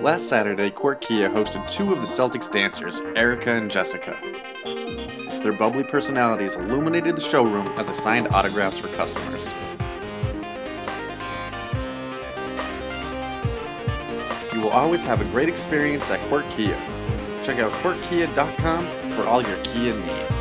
Last Saturday, Quirk Kia hosted two of the Celtics dancers, Erica and Jessica. Their bubbly personalities illuminated the showroom as they signed autographs for customers. You will always have a great experience at Quirk Kia. Check out QuirkKia.com for all your Kia needs.